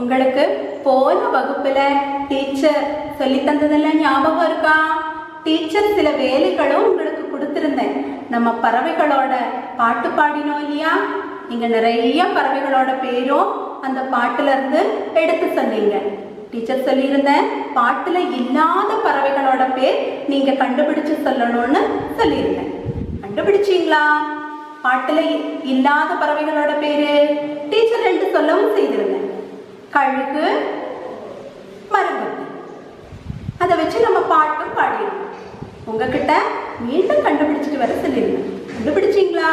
உங்களுக்கு போன வகுப்புல டீச்சர் சொல்லி தந்ததெல்லாம் ஞாபகம் இருக்கா? டீச்சர் சில வேலைகளும் உங்களுக்கு கொடுத்திருந்தேன். நம்ம பறவைகளோட பாட்டு பாடினோம் இல்லையா? நீங்க நிறைய பறவைகளோட பேரும் அந்த பாட்டுல இருந்து எடுத்து சொன்னீங்க. டீச்சர் சொல்லியிருந்தேன் பாட்டுல இல்லாத பறவைகளோட பேர் நீங்க கண்டுபிடிச்சு சொல்லணும்னு சொல்லியிருந்தேன். கண்டுபிடிச்சீங்களா? பாட்டுல இல்லாத பறவைகளோட பேரு? டீச்சர் ரெண்டு சொல்லவும் செய்திருந்தேன். கழுகு மரம்பத்தி அதை வச்சு நம்ம பாட்டும் பாடிடணும் உங்ககிட்ட மீண்டும் கண்டுபிடிச்சிட்டு வர சொல்லிடுங்க கண்டுபிடிச்சீங்களா?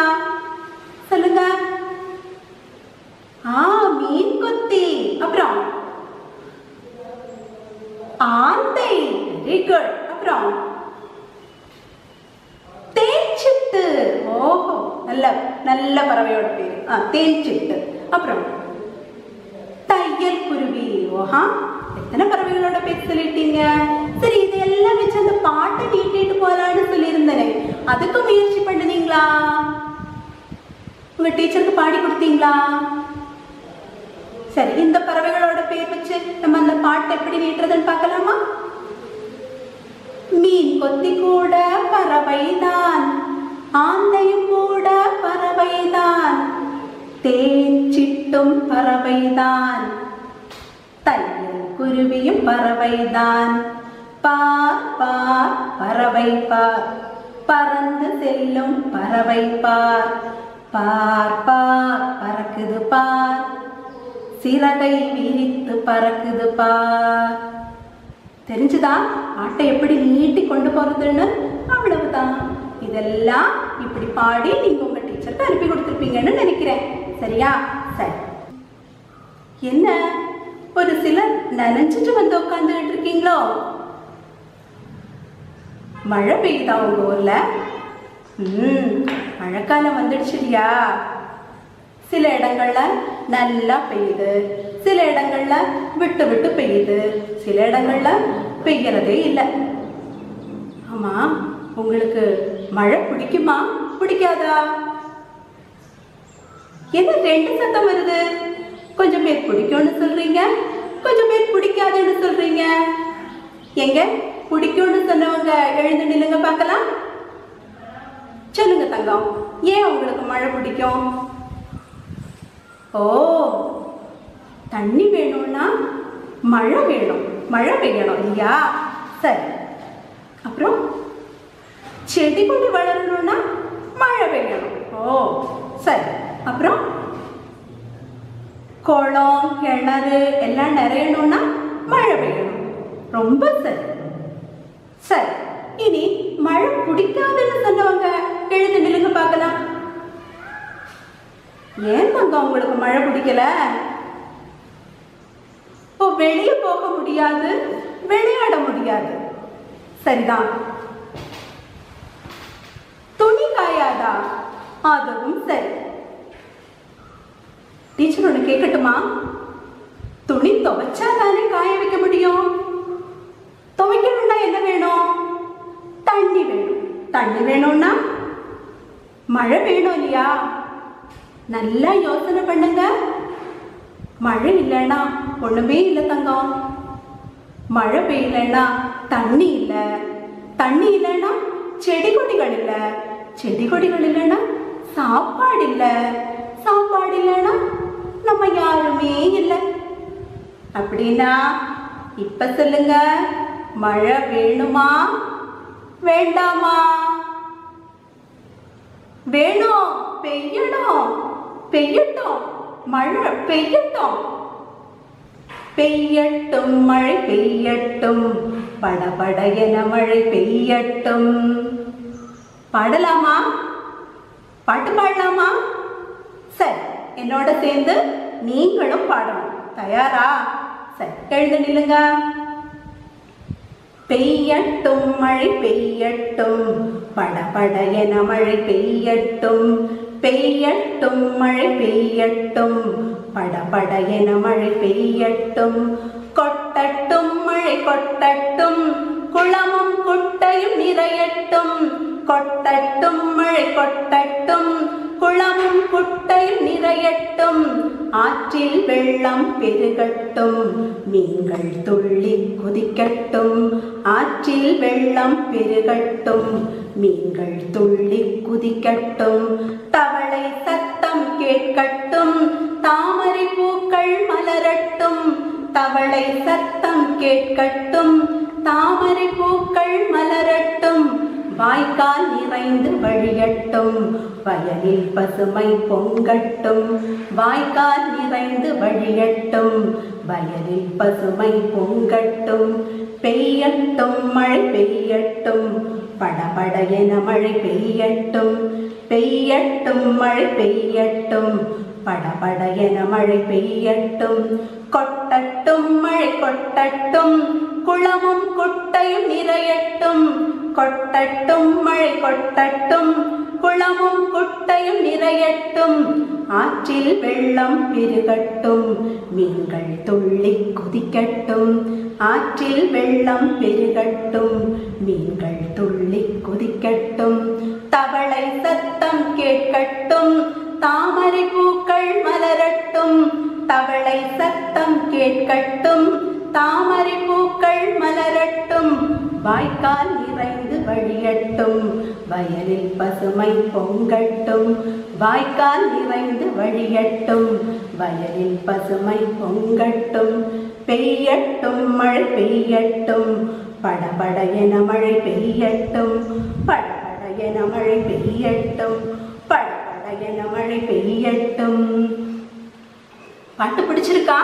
சொல்லுங்க. ஆ மீன் கொத்தி. அப்புறம் ஆந்தை. வெரி குட் அப்புறம் தேன்சிட்டு. ஓஹோ நல்ல நல்ல பறவையோட பேர். ஆ தேய்ச்சிட்டு அப்புறம் ஓஹா எத்தனை பறவைகளோட பேர் சொல்லிட்டீங்க சரி இதெல்லாம் வச்சு அந்த பாட்டை நீட்டிட்டு போலான்னு சொல்லியிருந்தேனே. அதுக்கும் முயற்சி பண்ணுனீங்களா? உங்க டீச்சருக்கு பாடி கொடுத்தீங்களா? சரி இந்த பறவைகளோட பேர் வச்சு நம்ம அந்த பாட்டை எப்படி நீட்டுறதுன்னு பார்க்கலாமா? மீன் கொத்தி கூட பறவைதான் ஆந்தையும் கூட பறவைதான் தேன் சிட்டும் பறவைதான். தையல் குருவியும் பறவைதான். பார் பார் பறவை பார். பறந்து செல்லும் பறவை பார். பார் பார் பறக்குது பார். சிறகை விரித்து பறக்குது பார். தெரிஞ்சுதா? ஆட்டை எப்படி நீட்டி கொண்டு போறதுன்னு? அவ்வளவுதான். இதெல்லாம் இப்படி பாடி நீங்க உங்க டீச்சருக்கு அனுப்பி கொடுத்துருப்பீங்கன்னு நினைக்கிறேன். சரியா? சரி. என்ன? ஒரு சிலர் நினைச்சிட்டு வந்து உட்காந்துக்கிட்டு இருக்கீங்களோ? மழை பெய்யுதா உங்க ஊர்ல? ம் மழைக்காலம் வந்துடுச்சுடியா சில இடங்கள்ல நல்லா பெய்யுது. சில இடங்கள்ல விட்டு விட்டு பெய்யுது. சில இடங்கள்ல பெய்யறதே இல்லை. ஆமா உங்களுக்கு மழை பிடிக்குமா? பிடிக்காதா? என்ன ரெண்டு சத்தம் வருது? கொஞ்சம் பேர் பிடிக்கும்னு சொல்றீங்க? கொஞ்சம் பேர் பிடிக்காதுன்னு சொல்றீங்க? எங்க? பிடிக்கும்னு சொன்னவங்க எழுந்து நில்லுங்க பார்க்கலாம். சொல்லுங்க தங்கம் ஏன் உங்களுக்கு மழை பிடிக்கும்? ஓ தண்ணி வேணும்னா மழை வேணும் மழை பெய்யணும் இல்லையா? சரி. அப்புறம் செடி கொண்டு வளரணும்னா மழை பெய்யணும். ஓ சரி. அப்புறம் குளம் கிணறு எல்லாம் நிறையணும்னா மழை பெய்யணும். ரொம்ப சரி. சரி இனி மழை பிடிக்காதுன்னு சொன்னவங்க எழுந்து நிலுங்க பார்க்கலாம். ஏன் தங்கம் உங்களுக்கு மழை பிடிக்கல? இப்போ வெளியே போக முடியாது விளையாட முடியாது. சரிதான். துணி காயாதா? அதுவும் சரி. டீச்சர் ஒன்று கேட்கட்டுமா துணி துவைச்சா தானே காய வைக்க முடியும். துவைக்கணும்னா என்ன வேணும்? தண்ணி வேணும். தண்ணி வேணும்னா மழை வேணும் இல்லையா? நல்லா யோசனை பண்ணுங்க. மழை இல்லைன்னா ஒண்ணுமே இல்லை தங்கம். மழை பெய்யலன்னா தண்ணி இல்லை. தண்ணி இல்லைன்னா செடி கொடிகள் இல்லை. செடி கொடிகள் இல்லைன்னா சாப்பாடு இல்லை. சாப்பாடு இல்லைன்னா நம்ம யாருமே இல்லை. அப்படின்னா இப்ப சொல்லுங்க மழை வேணுமா? வேண்டாமா? வேணும் பெய்யணும் பெய்யட்டும் மழை பெய்யட்டும். பெய்யட்டும் மழை பெய்யட்டும் படபட என மழை பெய்யட்டும். பாடலாமா? பாட்டு பாடலாமா? சரி. என்னோட சேர்ந்து நீங்களும் பாடணும். தயாரா? சரி நில்லுங்க. பெய்யட்டும் மழை பெய்யட்டும். படபட என மழை பெய்யட்டும். பெய்யட்டும் மழை பெய்யட்டும். படபட என மழை பெய்யட்டும். கொட்டட்டும் மழை கொட்டட்டும். குளமும் குட்டையும் நிறையட்டும். கொட்டட்டும் மழை கொட்டட்டும் குளமும் குட்டை நிறையட்டும் ஆற்றில் வெள்ளம் பெருகட்டும் மீன்கள் துள்ளி குதிக்கட்டும் ஆற்றில் வெள்ளம் பெருகட்டும் மீன்கள் துள்ளி குதிக்கட்டும் தவளை சத்தம் கேட்கட்டும் தாமரை பூக்கள் மலரட்டும் தவளை சத்தம் கேட்கட்டும் தாமரை பூக்கள் வாய்க்கால் நிறைந்து வழியட்டும். வயலில் பசுமை பொங்கட்டும். வாய்க்கால் நிறைந்து வழியட்டும். வயலில் பசுமை பொங்கட்டும். பெய்யட்டும் மழை பெய்யட்டும். படபட என மழை பெய்யட்டும். பெய்யட்டும் மழை பெய்யட்டும். படபட என மழை பெய்யட்டும் கொட்டட்டும் மழை கொட்டட்டும் குளமும் குட்டையும் நிறையட்டும். கொட்டட்டும் மழை கொட்டட்டும் குளமும் குட்டையும் நிறையட்டும். ஆற்றில் வெள்ளம் பெருகட்டும் மீன்கள் துள்ளி குதிக்கட்டும். ஆற்றில் வெள்ளம் பெருகட்டும் மீன்கள் துள்ளி குதிக்கட்டும். தவளை சத்தம் கேட்கட்டும் தாமரை பூக்கள் மலரட்டும் தவளை சத்தம் கேட்கட்டும் தாமரை பூக்கள் மலரட்டும் வாய்க்கால் நிறைந்து வழியட்டும் வயலில் பசுமை பொங்கட்டும் வாய்க்கால் நிறைந்து வழியட்டும் வயலில் பசுமை பொங்கட்டும் பெய்யட்டும் மழை பெய்யட்டும் படபட என மழை பெய்யட்டும் படபட என மழை பெய்யட்டும் படபட மழை பெய்யட்டும். பாட்டு பிடிச்சிருக்கா?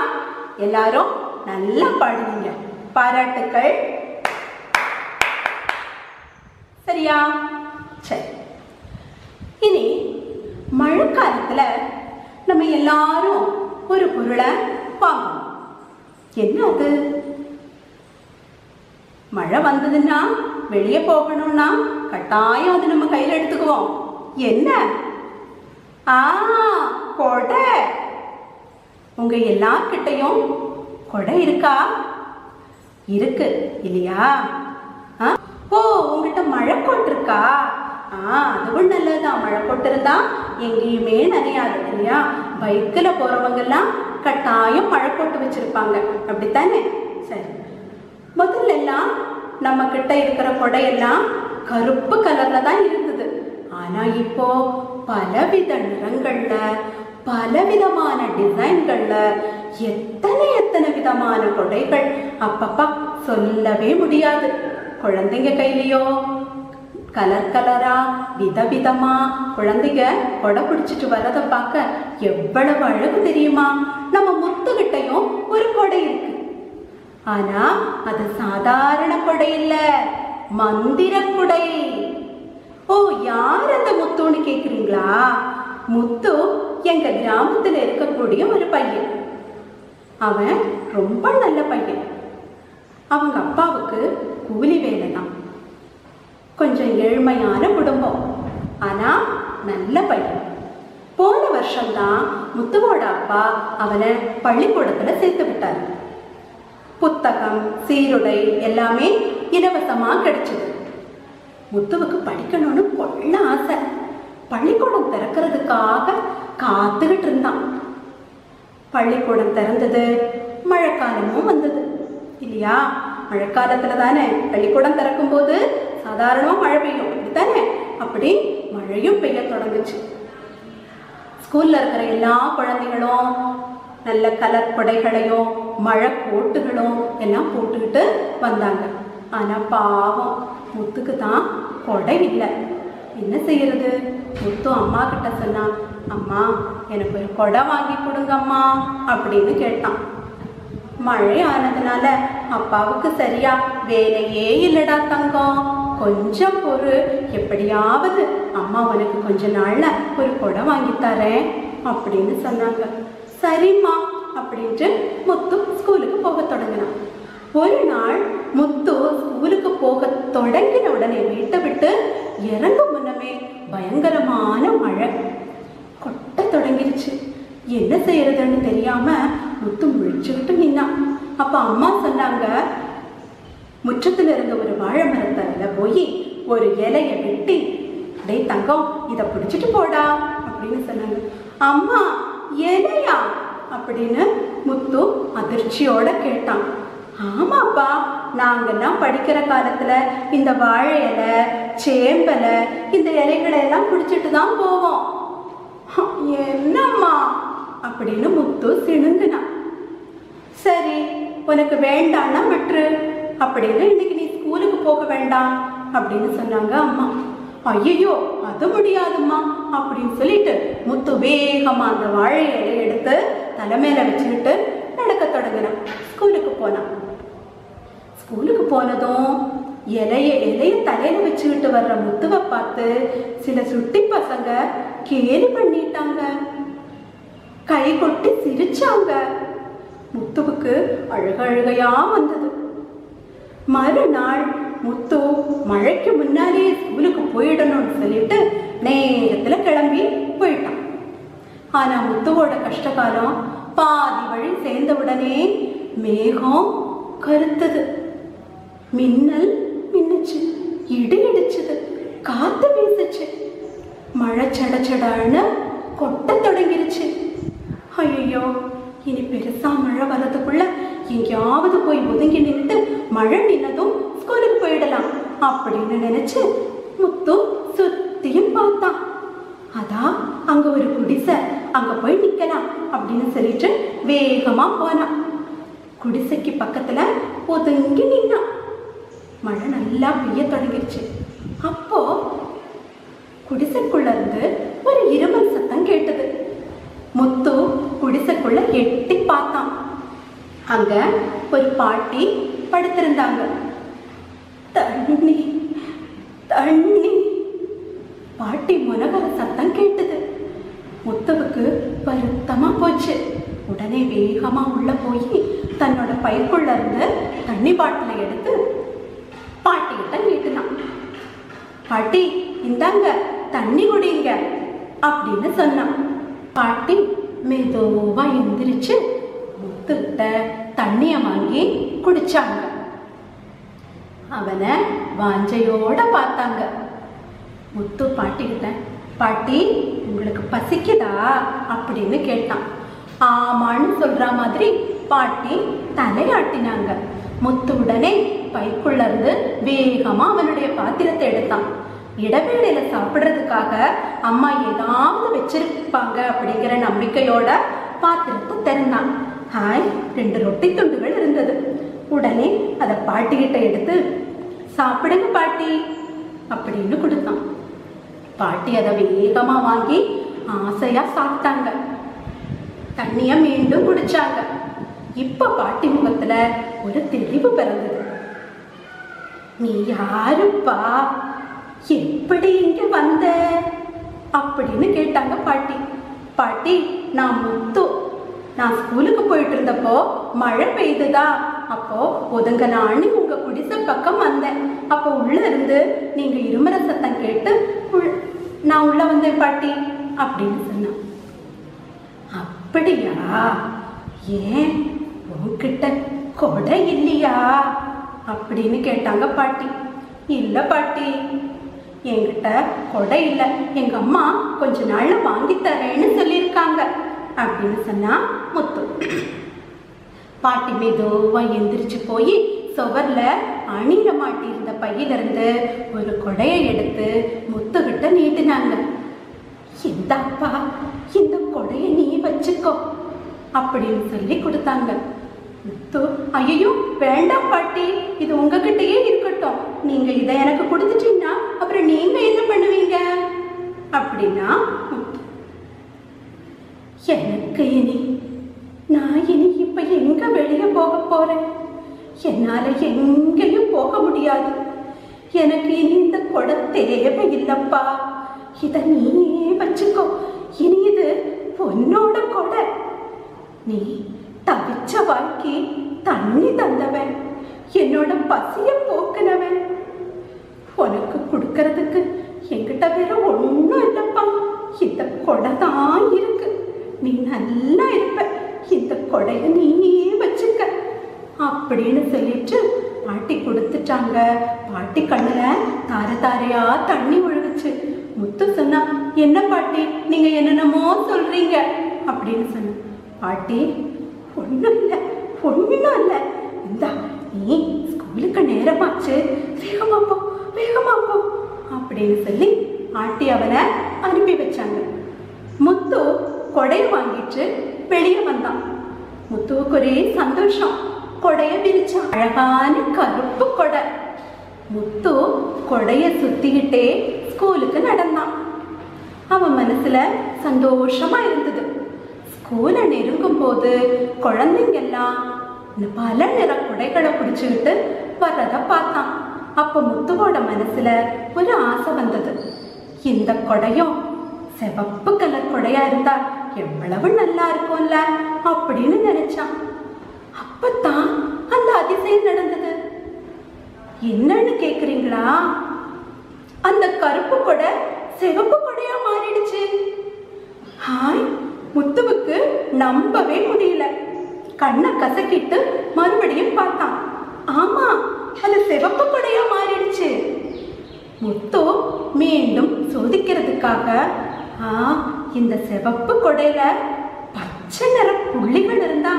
எல்லாரும் நல்லா பாடுவீங்க. பாராட்டுக்கள். சரியா? சரி. இனி மழை காலத்துல நம்ம எல்லாரும் ஒரு பொருளை வாங்கணும். என்ன அது? மழை வந்ததுன்னா வெளியே போகணும்னா கட்டாயம் அது நம்ம கையில் எடுத்துக்குவோம். என்ன? ஆ கொடை. உங்க எல்லார்கிட்டையும் கொடை இருக்கா? இருக்கு இல்லையா? ஆ? ஓ உங்ககிட்ட மழைக்கோட்டு இருக்கா? ஆ அதுவும் நல்லதுதான். மழைக்கோட்டு கொட்டிருந்தா எங்கேயுமே நனையாது இல்லையா? பைக்கில் போகிறவங்கெல்லாம் கட்டாயம் மழைக்கோட்டு வச்சுருப்பாங்க. அப்படித்தானே? சரி. முதல்ல எல்லாம் நம்ம கிட்ட இருக்கிற கொடையெல்லாம் கருப்பு கலரில் தான் இருந்தது. ஆனால் இப்போ பலவித நிறங்கள்ல பலவிதமான டிசைன்கள்ல எத்தனை எத்தனை விதமான கொடைகள் அப்பப்பா சொல்லவே முடியாது. குழந்தைங்க கையிலையோ கலர் கலரா விதவிதமா குழந்தைங்க கொடை பிடிச்சிட்டு வர்றதை பார்க்க எவ்வளவு அழகு தெரியுமா? நம்ம முத்துக்கிட்டையும் ஒரு கொடை இருக்கு. ஆனா அது சாதாரண கொடை இல்ல மந்திர குடை. ஓ யார் அந்த முத்துன்னு கேக்குறீங்களா? முத்து எங்க கிராமத்துல இருக்கக்கூடிய ஒரு பையன். அவன் ரொம்ப நல்ல பையன். அவங்க அப்பாவுக்கு கூலி வேலை தான். கொஞ்சம் ஏழ்மையான குடும்பம். ஆனா நல்ல பையன். போன வருஷம்தான் முத்துவோட அப்பா அவனை பள்ளிக்கூடத்துல சேர்த்து விட்டாரு. புத்தகம் சீருடை எல்லாமே இலவசமா கிடைச்சது. முத்துவுக்கு படிக்கணும்னு கொள்ள ஆசை. பள்ளிக்கூடம் திறக்கிறதுக்காக காத்துக்கிட்டு இருந்தான். பள்ளிக்கூடம் திறந்தது மழைக்காலமும் வந்தது. இல்லையா? மழைக்காலத்துல தானே பள்ளிக்கூடம் திறக்கும் போது சாதாரணமா மழை பெய்யும். அப்படித்தானே? அப்படி மழையும் பெய்ய தொடங்குச்சு. ஸ்கூல்ல இருக்கிற எல்லா குழந்தைகளும் நல்ல கலர் குடைகளையும் மழை கோட்டுகளும் எல்லாம் போட்டுக்கிட்டு வந்தாங்க. ஆனா பாவம் முத்துக்கு தான் கொடை இல்லை என்ன செய்யறது? முத்து அம்மா கிட்ட சொன்னான் அம்மா எனக்கு ஒரு கொடை வாங்கி கொடுங்கம்மா அப்படின்னு கேட்டான். மழை ஆனதுனால அப்பாவுக்கு சரியா வேலையே இல்லடா தங்கம். கொஞ்சம் பொறு எப்படியாவது அம்மா உனக்கு கொஞ்ச நாள்ல ஒரு கொடை வாங்கி தரேன் அப்படின்னு சொன்னாங்க. சரிம்மா அப்படின்ட்டு முத்து ஸ்கூலுக்கு போக தொடங்கினான். ஒரு நாள் முத்து ஸ்கூலுக்கு போக தொடங்கின உடனே வீட்டை விட்டு இறங்கும் முன்னமே பயங்கரமான மழை. கொட்ட தொடங்கிருச்சு. என்ன செய்யறதுன்னு தெரியாம முத்து முழிச்சுக்கிட்டு நின்னான். அப்ப அம்மா சொன்னாங்க முற்றத்துல இருந்த ஒரு வாழை மரத்தல போய் ஒரு இலைய வெட்டி டே தங்கம் இதை பிடிச்சிட்டு போடா அப்படின்னு சொன்னாங்க. அம்மா இலையா? அப்படின்னு முத்து அதிர்ச்சியோட கேட்டான். ஆமாப்பா நாங்கள்லாம் படிக்கிற காலத்தில் இந்த வாழை இலை சேம்பலை இந்த இலைகளை எல்லாம் குடிச்சிட்டு தான் போவோம். என்னம்மா? அப்படின்னு முத்து சிணுங்கினான் சரி உனக்கு வேண்டாம்னா விட்டுரு அப்படின்னு இன்னைக்கு நீ ஸ்கூலுக்கு போக வேண்டாம் அப்படின்னு சொன்னாங்க அம்மா. ஐயோ அது முடியாதும்மா அப்படின்னு சொல்லிட்டு முத்து வேகமா அந்த வாழை இலையை எடுத்து தலைமையில வச்சுக்கிட்டு நடக்க தொடங்கினான். ஸ்கூலுக்கு போனான். ஸ்கூலுக்கு போனதும் இலைய இலைய தலையில வச்சுக்கிட்டு வர்ற முத்துவை பார்த்து சில சுட்டி பசங்க கேலி பண்ணிட்டாங்க. கை கொட்டி சிரிச்சாங்க. முத்துவுக்கு அழுக வந்தது. மறுநாள் முத்து மழைக்கு முன்னாலே ஸ்கூலுக்கு போயிடணும்னு சொல்லிட்டு நேரத்துல கிளம்பி போயிட்டான். ஆனா முத்துவோட கஷ்டகாலம் பாதி வழி சேர்ந்த உடனே மேகம் கருத்தது. மின்னல் மின்னுச்சு இடி இடிச்சது காத்து வீசுச்சு. மழை சட கொட்ட தொடங்கிருச்சு. ஐயோ இனி பெருசா மழை வர்றதுக்குள்ள எங்கேயாவது போய் ஒதுங்கி நின்றுட்டு மழை நின்னதும் ஸ்கூலுக்கு போயிடலாம் அப்படின்னு நினைச்சு முத்து சுத்தியும் பார்த்தான். அதான் அங்க ஒரு குடிசை அங்க போய் நிக்கலாம் அப்படின்னு சொல்லிட்டு வேகமா போனான். குடிசைக்கு பக்கத்துல ஒதுங்கி நின்னான். நல்லா பெய்ய தொடங்கிடுச்சு அப்போ குடிசைக்குள்ள இருந்து ஒரு இருமல் சத்தம் கேட்டது. முத்து குடிசைக்குள்ள எட்டி பார்த்தான். அங்க ஒரு பாட்டி படுத்திருந்தாங்க. தண்ணி தண்ணி. பாட்டி முனகர சத்தம் கேட்டது. முத்துவுக்கு வருத்தமா போச்சு. உடனே வேகமா உள்ள போய் தன்னோட பைக்குள்ள இருந்து தண்ணி பாட்டிலை எடுத்து பாட்டி கிட்ட நீட்டினான். பாட்டி இந்தாங்க தண்ணி குடிங்க அப்படின்னு சொன்னான். பாட்டி மெதுவா எந்திரிச்சு முத்துக்கிட்ட தண்ணிய வாங்கி குடிச்சாங்க. அவனை வாஞ்சையோட பார்த்தாங்க. முத்து பாட்டிக்கிட்ட பாட்டி உங்களுக்கு பசிக்குதா? அப்படின்னு கேட்டான். ஆமான்னு சொல்ற மாதிரி பாட்டி தலையாட்டினாங்க. முத்து உடனே பைக்குள்ள இருந்து வேகமா அவனுடைய பாத்திரத்தை எடுத்தான். இடவேளையில சாப்பிடுறதுக்காக அம்மா ஏதாவது வச்சிருப்பாங்க அப்படிங்கிற நம்பிக்கையோட பாத்திரத்தை திறந்தான். ஹாய் ரெண்டு ரொட்டி துண்டுகள் இருந்தது. உடனே அதை பாட்டிக்கிட்ட எடுத்து சாப்பிடுங்க பாட்டி அப்படின்னு கொடுத்தான். பாட்டி அதை வேகமா வாங்கி ஆசையா சாப்பிட்டாங்க. தண்ணிய மீண்டும் குடிச்சாங்க. இப்ப பாட்டி முகத்துல ஒரு தெளிவு பிறந்தது. நீ யாருப்பா? எப்படி இங்க வந்த? அப்படின்னு கேட்டாங்க பாட்டி. பாட்டி நான் முத்து. நான் ஸ்கூலுக்கு போயிட்டு இருந்தப்போ மழை பெய்ததா? அப்போ ஒதுங்க ஒதுங்கலான்னு உங்க குடிசை பக்கம் வந்தேன். அப்போ உள்ள இருந்து நீங்க இருமர சத்தம் கேட்டு உள்- நான் உள்ள வந்தேன் பாட்டி அப்படின்னு சொன்னான். அப்படியா? ஏன் உன்கிட்ட கொடை இல்லையா? அப்படின்னு கேட்டாங்க பாட்டி. இல்லை பாட்டி என்கிட்ட கொடை இல்லை. எங்க அம்மா கொஞ்ச நாள்ல வாங்கி தரேன்னு சொல்லியிருக்காங்க அப்படின்னு சொன்னா முத்து. பாட்டி மெதுவா எந்திரிச்சு போய் சுவர்ல அணில மாட்டியிருந்த பையிலிருந்து ஒரு கொடையை எடுத்து முத்துக்கிட்ட நீட்டினாங்க. இந்தாப்பா இந்த கொடையை நீ வச்சுக்கோ அப்படின்னு சொல்லி கொடுத்தாங்க. ஐயோ வேண்டாம் பாட்டி. இது உங்ககிட்டயே இருக்கட்டும். நீங்க இதை எனக்கு கொடுத்துட்டீங்கன்னா அப்புறம் நீங்க என்ன பண்ணுவீங்க? அப்படின்னா எனக்கு இனி நான் இனி இப்ப எங்க வெளியே போக போறேன்? என்னால எங்கேயும் போக முடியாது. எனக்கு இனி இந்த கொடை தேவையில்லப்பா. இத நீயே வச்சுக்கோ. இனி இது பொன்னோட கொடை. நீ தவிச்ச வாழ்க்கை தண்ணி தந்தவன். என்னோட பசிய போக்குனவன். உனக்கு கொடுக்கறதுக்கு என்கிட்ட வேற ஒண்ணும் இல்லப்பா. இந்த கொடை தான் இருக்கு. நீ நல்லா இருப்ப. இந்த கொடையை நீயே வச்சுக்க. அப்படின்னு சொல்லிட்டு பாட்டி கொடுத்துட்டாங்க. பாட்டி கண்ணுல தார தாரையா தண்ணி ஒழுகுச்சு முத்து சொன்னா என்ன பாட்டி? நீங்க என்னென்னமோ சொல்றீங்க. அப்படின்னு சொன்ன பாட்டி ஒன்றும் இல்லை ஒன்றும் இல்லை இந்தா நீ ஸ்கூலுக்கு நேரமாச்சு. வேகமா போ வேகமா போ அப்படின்னு சொல்லி ஆட்டி அவனை அனுப்பி வச்சாங்க. முத்து கொடையை வாங்கிட்டு வெளியே வந்தான். முத்துவுக்கு ஒரே சந்தோஷம். கொடையை விரிச்சான் அழகான கருப்பு கொடை. முத்து கொடையை சுத்திக்கிட்டே ஸ்கூலுக்கு நடந்தான். அவன் மனசுல சந்தோஷமா இருந்தது. ஸ்கூலை நெருங்கும் போது குழந்தைங்க எல்லாம் பல நிற குடைகளை பிடிச்சுக்கிட்டு வர்றத பார்த்தான். அப்ப முத்துவோட மனசுல ஒரு ஆசை வந்தது. இந்த குடையும் சிவப்பு கலர் குடையா இருந்தா எவ்வளவு நல்லா இருக்கும்ல அப்படின்னு நினைச்சான். அப்பத்தான் அந்த அதிசயம் நடந்தது. என்னன்னு கேக்குறீங்களா? அந்த கருப்பு கொடை சிவப்பு கொடையா மாறிடுச்சு. ஹாய் முத்துவுக்கு நம்பவே முடியல. கண்ணை கசக்கிட்டு மறுபடியும் பார்த்தான். ஆமா அது சிவப்பு படையா மாறிடுச்சு. முத்து மீண்டும் சோதிக்கிறதுக்காக ஆ இந்த சிவப்பு கொடையில பச்சை நிற புள்ளிகள் இருந்தா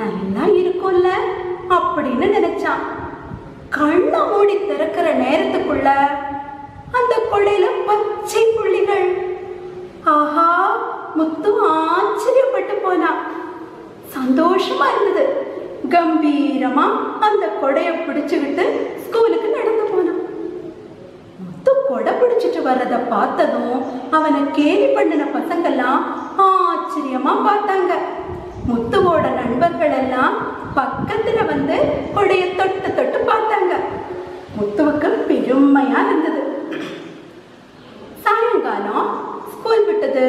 நல்லா இருக்கும்ல? அப்படின்னு நினைச்சான். கண்ணை மூடி திறக்கிற நேரத்துக்குள்ள அந்த கொடையில பச்சை புள்ளிகள். ஆஹா முத்து ஆச்சரியப்பட்டு போனான் சந்தோஷமா இருந்தது கம்பீரமா அந்த கொடைய பிடிச்சுக்கிட்டு ஸ்கூலுக்கு நடந்து போனான் முத்து கொடை பிடிச்சிட்டு வர்றத பார்த்ததும் அவனை கேலி பண்ணின பசங்கெல்லாம் ஆச்சரியமா பார்த்தாங்க முத்துவோட நண்பர்கள் எல்லாம் பக்கத்துல வந்து கொடைய தொட்டு தொட்டு பார்த்தாங்க முத்துவுக்கு பெருமையா இருந்தது சாயங்காலம் ஸ்கூல் விட்டது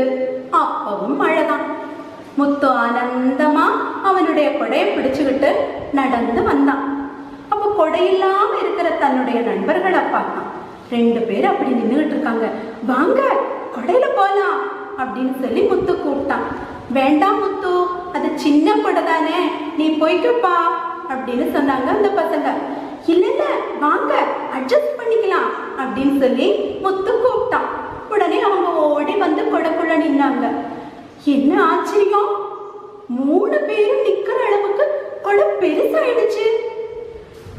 அப்பவும் மழைதான். முத்து ஆனந்தமா அவனுடைய கொடையை பிடிச்சுக்கிட்டு நடந்து வந்தான். அப்போ கொடையில்லாம இருக்கிற தன்னுடைய நண்பர்களை பார்த்தான் ரெண்டு பேர் அப்படி நின்றுகிட்டு இருக்காங்க. வாங்க கொடையில போலாம் அப்படின்னு சொல்லி முத்து கூப்பிட்டான். வேண்டாம் முத்து அது சின்ன கொடை தானே நீ போய்க்கப்பா அப்படின்னு சொன்னாங்க அந்த பசங்க. இல்ல இல்ல வாங்க அட்ஜஸ்ட் பண்ணிக்கலாம் அப்படின்னு சொல்லி முத்து கூப்பிட்டான். உடனே அவங்க ஓடி வந்து கொடைக்குள்ள நின்னாங்க. என்ன ஆச்சரியம்? மூணு பேரும் நிக்கிற அளவுக்கு கொடை பெருசாயிடுச்சு.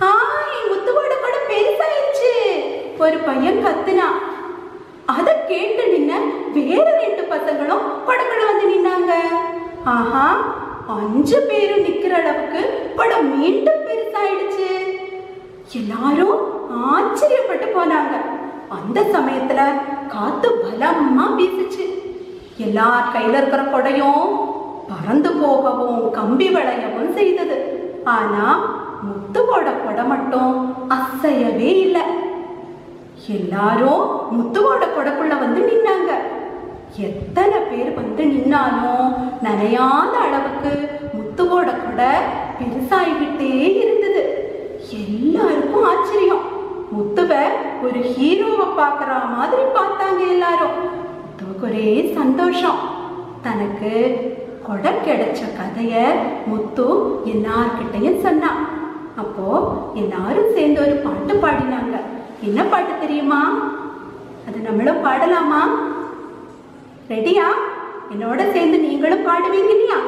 ஆ என் முத்துவோட கொடை பெருசாயிடுச்சு. ஒரு பையன் கத்துனா. அதை கேட்டு நின்ன வேற ரெண்டு பசங்களும் கொடைக்குள்ள வந்து நின்னாங்க. ஆஹா அஞ்சு பேரும் நிக்கிற அளவுக்கு கொடை மீண்டும் பெருசாயிடுச்சு. எல்லாரும் ஆச்சரியப்பட்டு போனாங்க. அந்த சமயத்துல காத்து பலமா வீசுச்சு. எல்லார் கையில இருக்கிற கொடையும் பறந்து போகவும் கம்பி வளையவும் செய்தது. ஆனா முத்துவோட கொடை மட்டும் அசையவே இல்லை. எல்லாரும் முத்துவோட கொடைக்குள்ள வந்து நின்னாங்க. எத்தனை பேர் வந்து நின்னாலும் நனையாத அளவுக்கு முத்துவோட கொடை பெருசாகிக்கிட்டே இருந்தது. எல்லாருக்கும் ஆச்சரியம். முத்துவ ஒரு ஹீரோவை பார்க்குற மாதிரி பார்த்தாங்க எல்லாரும். முத்துவுக்கு ஒரே சந்தோஷம். தனக்கு கொடை கிடைச்ச கதையை முத்து எல்லார்கிட்டையும் சொன்னான் அப்போ எல்லாரும் சேர்ந்து ஒரு பாட்டு பாடினாங்க. என்ன பாட்டு தெரியுமா? அது நம்மளும் பாடலாமா? ரெடியா என்னோட சேர்ந்து நீங்களும் பாடுவீங்க இல்லையா?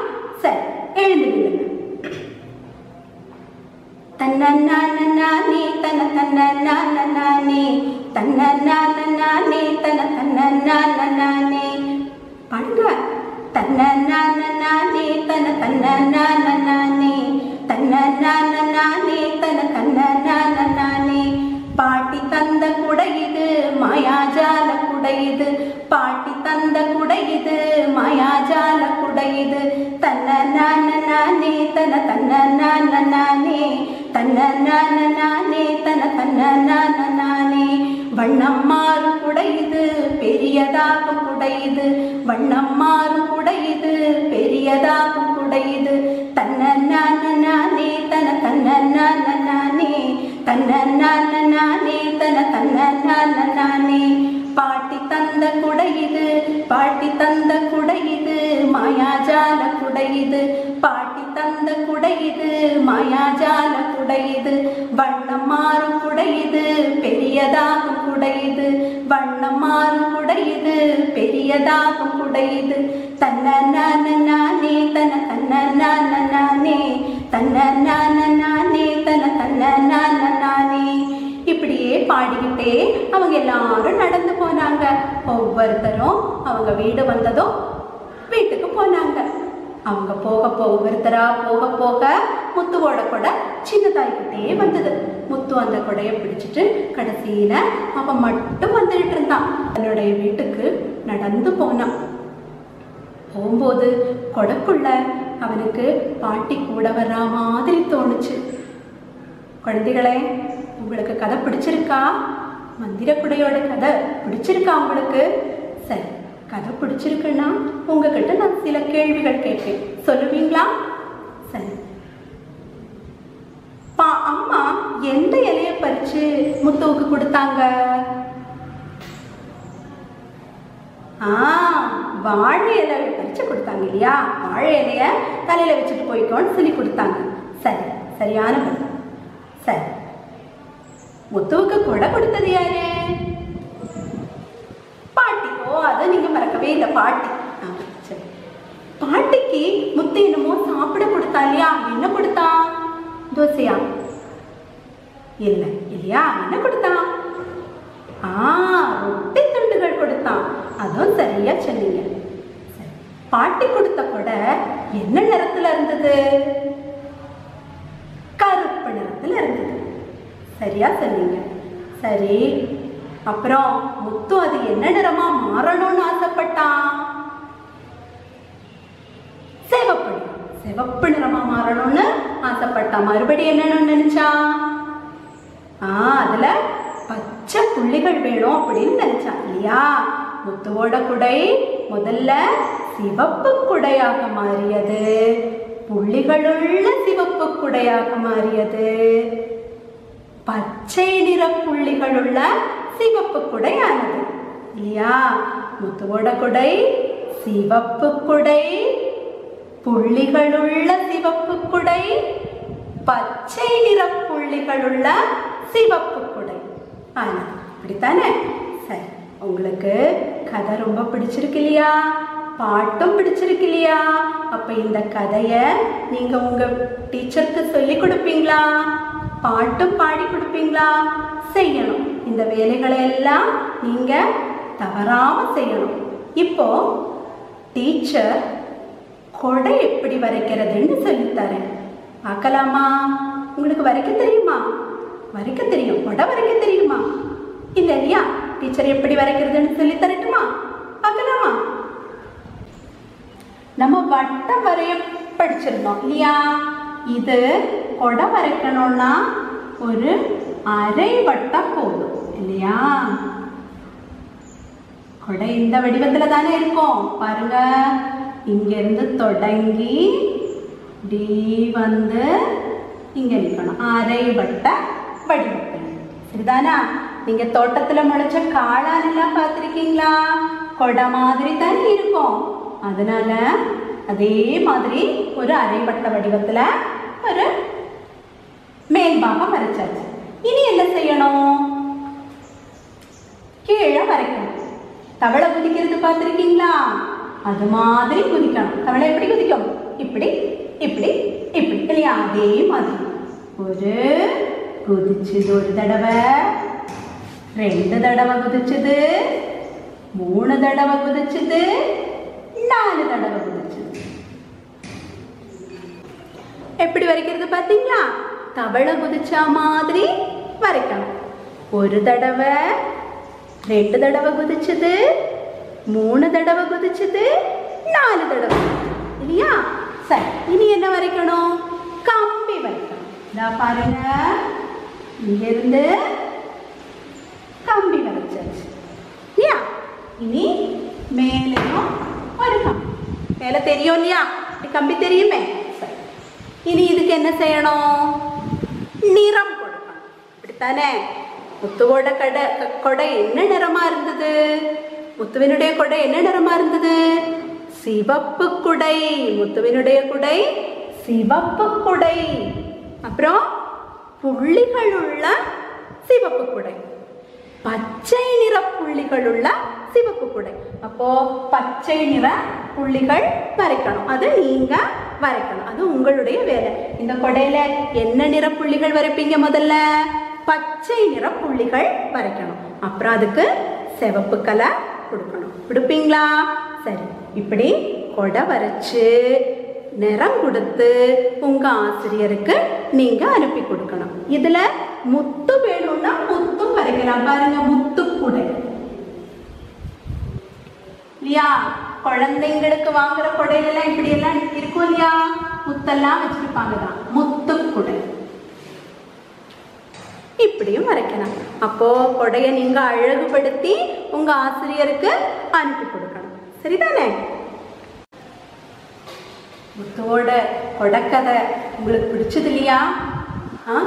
சரி எழுந்து தன்னே தன தன்னே தன்னே தன தன்னே பாடுங்க தன்னே தன தன்னே தன்னே தன தன்னே பாட்டி தந்த குடையுது மாயாஜால குடையுது பாட்டி தந்த குடையுது மாயாஜால குடையுது தன்ன நானே தன தன்ன நானே தன்ன நானே தன தன்ன நானே வண்ணம் மாறு குடையுது பெரியதாக குடையுது வண்ணம் மாறு குடையுது பெரியதாக குடையுது தன்ன நானே தன தன்ன நானே தன்ன நானே தன தன்ன நானே பாட்டி தந்த குடையுது பாட்டி தந்த மாயாஜால குடையுது வண்ணம் மாறும் குடையுது பெரியதாகும் குடையுது. வண்ணம் மாறும் குடையுது பெரியதாகும் குடையுது. தன்ன நானே தன தன்ன நானே தன்ன நானே தன தன்ன நானே இப்படியே பாடிக்கிட்டே அவங்க எல்லாரும் நடந்து போனாங்க. ஒவ்வொருத்தரும் அவங்க வீடு வந்ததும் வீட்டுக்கு போனாங்க. அவங்க போக போக ஒவ்வொருத்தரா போக போக முத்துவோட கொடை சின்னதாகிக்கிட்டே வந்தது. முத்து அந்த கொடையை பிடிச்சிட்டு கடைசியில அவன் மட்டும் வந்துட்டு இருந்தான். தன்னுடைய வீட்டுக்கு நடந்து போனான். போகும்போது கொடைக்குள்ள அவனுக்கு பாட்டி கூட வர்ற மாதிரி தோணுச்சு. குழந்தைகளே உங்களுக்கு கதை பிடிச்சிருக்கா? மந்திரக்குடையோட கதை பிடிச்சிருக்கா உங்களுக்கு? சரி கதை பிடிச்சிருக்குன்னா உங்ககிட்ட நான் சில கேள்விகள் கேட்பேன் சொல்லுவீங்களா சரி பா அம்மா எந்த இலைய பறிச்சு முத்துவுக்கு கொடுத்தாங்க. ஆ வாழை இலை பறிச்சு கொடுத்தாங்க இல்லையா? வாழை இலைய தலையில வச்சுட்டு போய்க்கோன்னு சொல்லி கொடுத்தாங்க. சரி சரியான பதில் சரி. முத்துவுக்கு கொடை கொடுத்தது யாரு? பாட்டி. ஓ அதை நீங்க மறக்கவே இல்லை பாட்டி. ஆ, சரி. பாட்டிக்கு முத்து என்னமோ சாப்பிட கொடுத்தா இல்லையா? என்ன கொடுத்தா? தோசையா? இல்லை இல்லையா? என்ன கொடுத்தான்? ஆ ரொட்டி துண்டுகள் கொடுத்தான். அதுவும் சரியா சொன்னீங்க. பாட்டி கொடுத்த கொடை என்ன நிறத்துல இருந்தது? கருப்பு நிறத்துல இருந்தது. சரியா சொன்னீங்க. சரி அப்புறம் முத்து அது என்ன நிறமா மாறணும்னு ஆசைப்பட்டான்? சிவப்பு சிவப்பு நிறமா மாறணும்னு ஆசைப்பட்டான். மறுபடியும் என்னன்னு நினைச்சான்? ஆ அதுல பச்சை புள்ளிகள் வேணும் அப்படின்னு நினைச்சான் இல்லையா? முத்துவோட குடை முதல்ல சிவப்பு குடையாக மாறியது. புள்ளிகளுள்ள சிவப்பு குடையாக மாறியது. பச்சை நிற புள்ளிகளுள்ள சிவப்பு குடையானது இல்லையா? முத்துவோட குடை சிவப்பு குடை புள்ளிகளுள்ள சிவப்பு குடை பச்சை நிற புள்ளிகளுள்ள சிவப்பு குடை. ஆனா இப்படித்தானே சரி உங்களுக்கு கதை ரொம்ப பிடிச்சிருக்கு இல்லையா? பாட்டும் பிடிச்சிருக்கு இல்லையா? அப்ப இந்த கதையை நீங்க உங்க டீச்சருக்கு சொல்லி கொடுப்பீங்களா? பாட்டும் பாடி கொடுப்பீங்களா? செய்யணும். இந்த வேலைகளை எல்லாம் நீங்க தவறாம செய்யணும். இப்போ டீச்சர் கொடை எப்படி வரைக்கிறதுன்னு சொல்லித்தரேன் பார்க்கலாமா? உங்களுக்கு வரைக்க தெரியுமா? வரைக்க தெரியும் கொடை வரைக்க தெரியுமா? இல்ல இல்லையா டீச்சர் எப்படி வரைக்கிறதுன்னு சொல்லி தரட்டுமா? பார்க்கலாமா? நம்ம வட்டம் வரைய படிச்சிருந்தோம் இல்லையா? இது கொடை வரைக்கணும்னா ஒரு அரை வட்டம் போதும் இல்லையா? கொடை இந்த வடிவத்துல தானே இருக்கும். பாருங்க இங்கிருந்து தொடங்கி டி வந்து இங்க இருக்கணும் அரை வட்ட வடிவத்தில் சரிதானா நீங்க தோட்டத்துல முளைச்ச காளான் எல்லாம் பார்த்திருக்கீங்களா கொடை மாதிரி தானே இருக்கும் அதனால அதே மாதிரி ஒரு அரைப்பட்ட வடிவத்துல ஒரு மேல்பாகம் வரைச்சாச்சு இனி என்ன செய்யணும் கீழே வரைக்கணும் தவளை குதிக்கிறது பார்த்துருக்கீங்களா அது மாதிரி குதிக்கணும் தவளை எப்படி குதிக்கும் இப்படி இப்படி இப்படி இல்லையா அதே மாதிரி ஒரு குதிச்சுது ஒரு தடவை ரெண்டு தடவை குதிச்சுது மூணு தடவை குதிச்சுது நாலு தடவை குதிச்சது எப்படி வரைக்கிறது பார்த்தீங்களா தவளை குதிச்சா மாதிரி வரைக்கணும் ஒரு தடவை ரெண்டு தடவை குதிச்சது மூணு தடவை குதிச்சது நாலு தடவை இல்லையா சரி இனி என்ன வரைக்கணும் கம்பி வரைக்கணும் பாருங்க இங்கிருந்து கம்பி வரைச்சாச்சு. இல்லையா? இனி மேலேயும் ஒரு கம்பி. மேலே தெரியும் இல்லையா? கம்பி தெரியுமே? சரி. இனி இதுக்கு என்ன செய்யணும்? நிறம் கொடுக்கணும். இப்படித்தானே? முத்துவோட கடை கொடை என்ன நிறமா இருந்தது? முத்துவினுடைய கொடை என்ன நிறமா இருந்தது? சிவப்பு குடை. முத்துவினுடைய குடை சிவப்பு குடை. அப்புறம் புள்ளிகள் உள்ள சிவப்பு குடை. பச்சை நிற புள்ளிகள் உள்ள சிவப்பு குடை. அப்போ பச்சை நிற புள்ளிகள் வரைக்கணும். அது நீங்க வரைக்கணும். அது உங்களுடைய வேலை. இந்த கொடையில என்ன நிற புள்ளிகள் வரைப்பீங்க முதல்ல? பச்சை நிற புள்ளிகள் வரைக்கணும். அப்புறம் அதுக்கு சிவப்பு கலர் கொடுக்கணும். கொடுப்பீங்களா? சரி. இப்படி கொடை வரைச்சு நிறம் கொடுத்து உங்க ஆசிரியருக்கு நீங்க அனுப்பி கொடுக்கணும். இதுல முத்து வேணும்னா முத்தும் வரைக்கலாம். பாருங்க முத்து கூட இல்லையா குழந்தைங்களுக்கு வாங்குற கொடையில எல்லாம் இப்படி எல்லாம் இருக்கும் இல்லையா? முத்தெல்லாம் வச்சிருப்பாங்க தான் முத்து குடை இப்படியும் வரைக்கலாம். அப்போ கொடையை நீங்க அழகுபடுத்தி உங்க ஆசிரியருக்கு அனுப்பி கொடுக்கணும். சரிதானே? முத்துவோட கொடக்கதை உங்களுக்கு பிடிச்சது இல்லையா ஆ?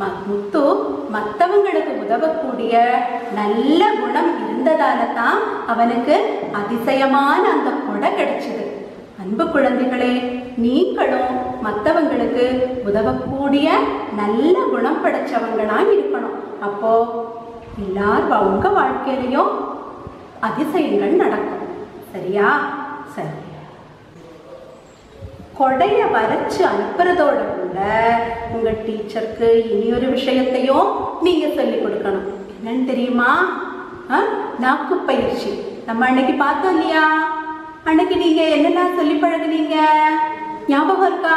ம- முத்து மற்றவங்களுக்கு உதவக்கூடிய நல்ல குணம் இருந்ததால தான் அவனுக்கு அதிசயமான அந்த கொடை கிடைச்சது. அன்பு குழந்தைகளே நீங்களும் மற்றவங்களுக்கு உதவக்கூடிய நல்ல குணம் படைச்சவங்களா இருக்கணும். அப்போ எல்லார் வா- உங்க வாழ்க்கையிலையும் அதிசயங்கள் நடக்கும். சரியா? சரி. கொடைய வரைச்சு அனுப்புறதோட கூட உங்க டீச்சருக்கு இனி ஒரு விஷயத்தையும் நீங்க சொல்லி கொடுக்கணும். என்னன்னு தெரியுமா? ஆ? நாக்கு பயிற்சி. நம்ம அன்னைக்கு பார்த்தோம் இல்லையா? அன்னைக்கு நீங்க என்னெல்லாம் சொல்லி பழகுனீங்க? ஞாபகம் இருக்கா?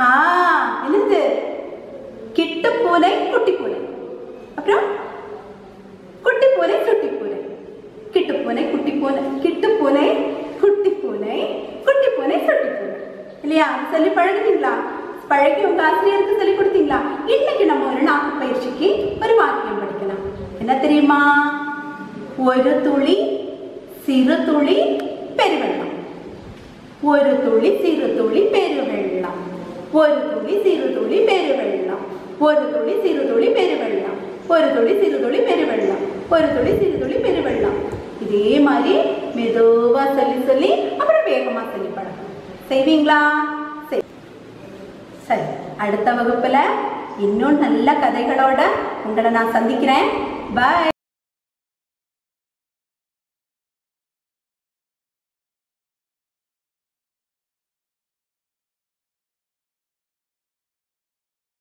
ஆ என்னது? கிட்ட பூனை குட்டி பூனை. அப்புறம் குட்டி பூனை சுட்டி பூனை. கிட்டு பூனை குட்டி பூனை. கிட்டு பூனை குட்டி பூனை குட்டி பூனை சுட்டி பூனை இல்லையா? சொல்லி பழகுனீங்களா? பழகி உங்க ஆசிரியருக்கு சொல்லி கொடுத்தீங்களா? இன்னைக்கு நம்ம ஒரு நாக்கு பயிற்சிக்கு ஒரு வாக்கியம் படிக்கலாம். என்ன தெரியுமா? ஒரு துளி சிறு துளி பெருவெள்ளம். ஒரு துளி சிறு துளி பெருவெள்ளம். ஒரு துளி சிறு துளி பெருவெள்ளம். ஒரு துளி சிறு துளி பெருவெள்ளம். ஒரு துளி சிறு துளி பெருவெள்ளம். ஒரு துளி சிறு துளி பெருவெள்ளம். இதே மாதிரி மெதுவா சொல்லி சொல்லி அப்புறம் வேகமா சொல்லி செய்வீங்களா? சரி அடுத்த வகுப்புல இன்னும் நல்ல கதைகளோட உங்களை நான் சந்திக்கிறேன். பாய்